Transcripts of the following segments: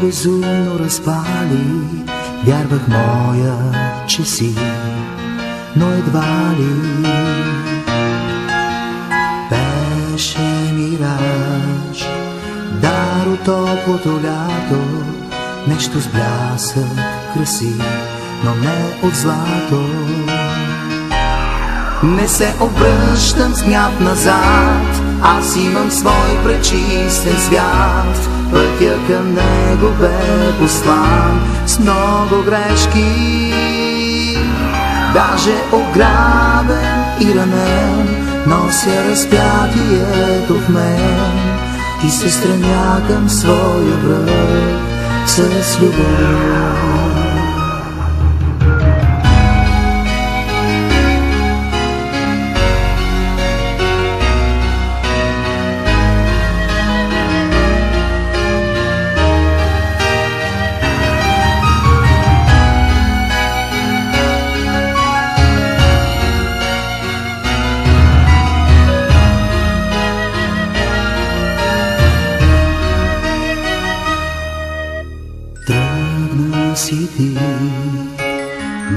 Безумно разпали, вярвах моя, че си, но едва ли беше мираж, дар от топлото лято, нещо с блясък краси, но не от злато. Не се обръщам с гняв назад, аз имам свой пречистен свят. Пътя към него бе послан с много грешки. Даже ограбен и ранен, нося разпятието в мен и се стремя към своя връх с любов.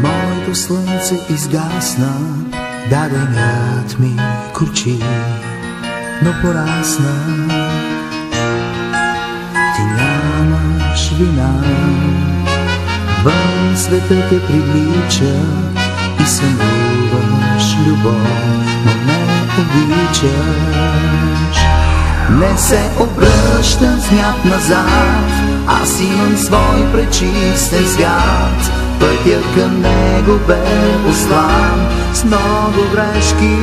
Моето слънце изгасна, даденият ми курчи, но порасна. Ти нямаш вина, вън света те привлича и сънуваш любов, но не обичаш. Не се обръщам с гняв назад, аз имам свой пречистен свят. Пътя към него бе послан с много грешки.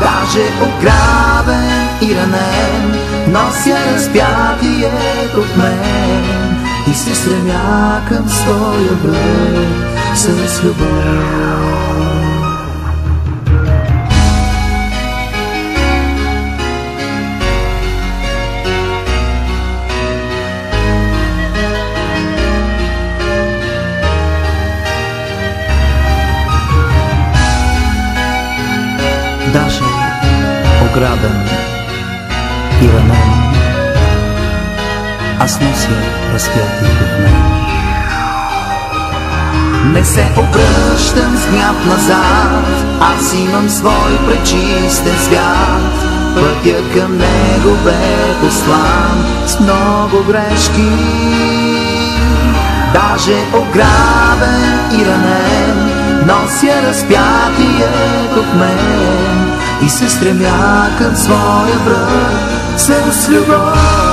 Даже ограбен и ранен, нося разпятието в мен и се стремя към своя връх с любов. Ограбен и ранен, аз нося разпятието в мен. Не се обръщам с гняв назад, аз имам свой пречистен свят. Пътя към него бе послан с много грешки. Даже ограбен и ранен, нося разпятието в мен и се стремя към своя връх с любов.